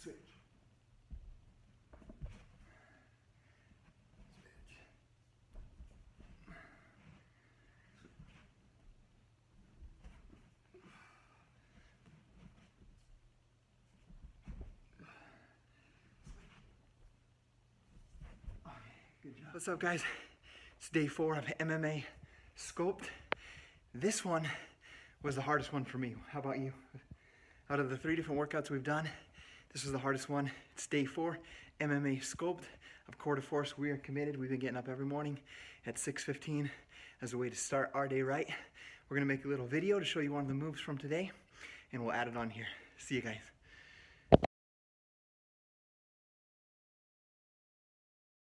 Switch. Good job. What's up guys? It's day four of MMA Sculpt. This one was the hardest one for me. How about you? Out of the three different workouts we've done, this was the hardest one. It's day four, MMA Sculpt of Core De Force. We are committed. We've been getting up every morning at 6.15 as a way to start our day right. We're gonna make a little video to show you one of the moves from today and we'll add it on here. See you guys.